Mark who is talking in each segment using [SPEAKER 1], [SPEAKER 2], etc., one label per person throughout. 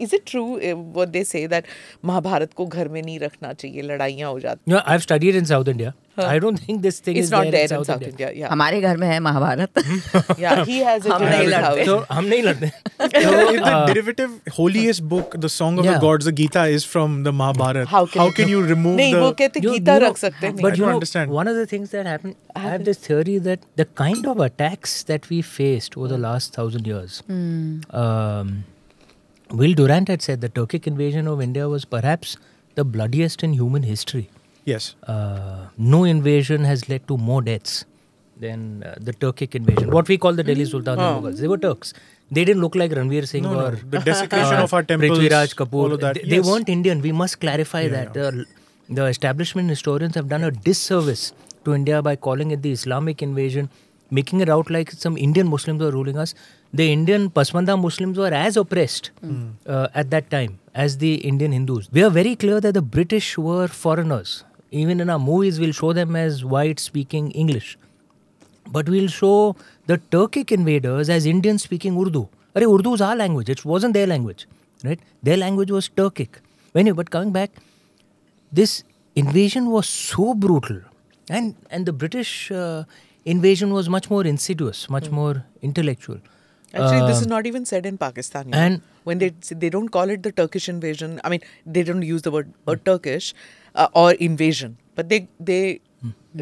[SPEAKER 1] Is it true what they say that Mahabharata को घर में नहीं रखना चाहिए लड़ाइयाँ हो जाती
[SPEAKER 2] I have studied in South India I don't
[SPEAKER 1] think
[SPEAKER 2] this
[SPEAKER 1] thing
[SPEAKER 2] is
[SPEAKER 1] not
[SPEAKER 2] there in South
[SPEAKER 1] India या
[SPEAKER 3] हमारे घर में है महाभारत।
[SPEAKER 1] या ही हैज़
[SPEAKER 3] हम नहीं लड़ते।
[SPEAKER 2] तो हम नहीं लड़ते।
[SPEAKER 4] The derivative holiest book the
[SPEAKER 2] song
[SPEAKER 4] of the gods the Gita is from the
[SPEAKER 1] Mahabharata how can
[SPEAKER 4] you remove the
[SPEAKER 1] नहीं वो कहते गीता रख सकते हैं।
[SPEAKER 4] But
[SPEAKER 2] you
[SPEAKER 4] understand
[SPEAKER 2] one of the things that happen I have this theory that the kind of attacks that we faced over the last 1000 years um Will Durant had said the Turkic invasion of India was perhaps the bloodiest in human history.
[SPEAKER 4] Yes.
[SPEAKER 2] Uh, no invasion has led to more deaths than uh, the Turkic invasion. What we call the Delhi Sultan and Mughals. They were Turks. They didn't look like Ranveer Singh
[SPEAKER 4] No, no.
[SPEAKER 2] or
[SPEAKER 4] The desecration
[SPEAKER 2] uh,
[SPEAKER 4] of our temples,
[SPEAKER 2] Prithviraj Kapoor.
[SPEAKER 4] of that,
[SPEAKER 2] They, they weren't Indian. We must clarify
[SPEAKER 4] Yeah,
[SPEAKER 2] that. The, the establishment historians have done a disservice to India by calling it the Islamic invasion, making it out like some Indian Muslims were ruling us. The Indian Pasmanda Muslims were as oppressed uh, at that time as the Indian Hindus. We are very clear that the British were foreigners. Even in our movies, we'll show them as white speaking English. But we'll show the Turkic invaders as Indians speaking Urdu. Arey, Urdu is our language. It wasn't their language, right? Their language was Turkic. Anyway, but coming back, this invasion was so brutal, and and the British uh, invasion was much more insidious, much more intellectual.
[SPEAKER 1] Actually, this
[SPEAKER 2] Uh,
[SPEAKER 1] is not even said in Pakistan. You know?
[SPEAKER 2] and-
[SPEAKER 1] when they they don't call it the Turkish invasion. I mean, they don't use the word, word Turkish uh, or invasion, but they they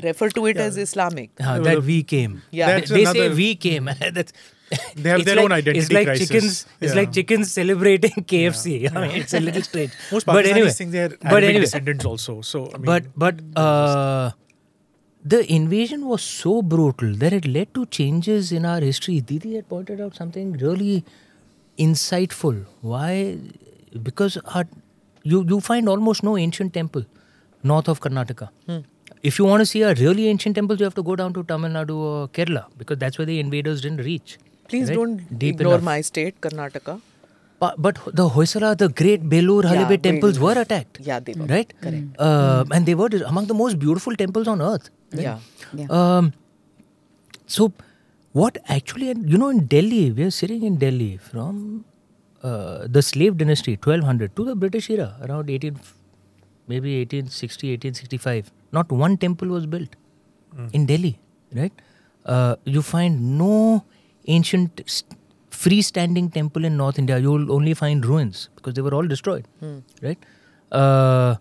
[SPEAKER 1] refer to it as Islamic.
[SPEAKER 2] uh, that we came.
[SPEAKER 1] Yeah.
[SPEAKER 4] That's
[SPEAKER 2] they say we came. That's
[SPEAKER 4] They have
[SPEAKER 2] it's
[SPEAKER 4] their
[SPEAKER 2] like,
[SPEAKER 4] own identity
[SPEAKER 2] It's like
[SPEAKER 4] crisis.
[SPEAKER 2] chickens. It's like chickens celebrating KFC. I mean, it's a little strange.
[SPEAKER 4] Most
[SPEAKER 2] but
[SPEAKER 4] Pakistanis
[SPEAKER 2] anyway,
[SPEAKER 4] think they are
[SPEAKER 2] but anyway,
[SPEAKER 4] descendants also. So I mean,
[SPEAKER 2] but but uh, the invasion was so brutal that it led to changes in our history. Didi had pointed out something really insightful. Why? Because our, you you find almost no ancient temple north of Karnataka. If you want to see a really ancient temple, you have to go down to Tamil Nadu or Kerala because that's where the invaders didn't reach.
[SPEAKER 1] Please
[SPEAKER 2] right?
[SPEAKER 1] don't
[SPEAKER 2] Deep
[SPEAKER 1] ignore
[SPEAKER 2] enough.
[SPEAKER 1] my state, Karnataka.
[SPEAKER 2] But, but the Hoysala, the great Belur,
[SPEAKER 1] Yeah,
[SPEAKER 2] temples were attacked.
[SPEAKER 1] Yeah, they were.
[SPEAKER 2] Right? Correct. Uh, and they were among the most beautiful temples on earth. Right?
[SPEAKER 1] Yeah.
[SPEAKER 3] Yeah.
[SPEAKER 2] Um, so, what actually, you know, in Delhi, we are sitting in Delhi from uh, the slave dynasty, 1200, to the British era, around 18, maybe 1860, 1865. Not one temple was built in Delhi, right? Uh, you find no ancient freestanding temple in North India. You will only find ruins because they were all destroyed, right? Uh,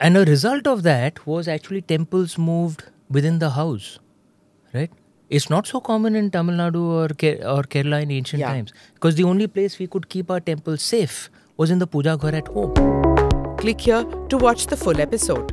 [SPEAKER 2] and a result of that was actually temples moved within the house, right? It's not so common in Tamil Nadu or Ke- or Kerala in ancient
[SPEAKER 1] Yeah.
[SPEAKER 2] times because the only place we could keep our temples safe was in the puja ghar at home.
[SPEAKER 1] Click here to watch the full episode.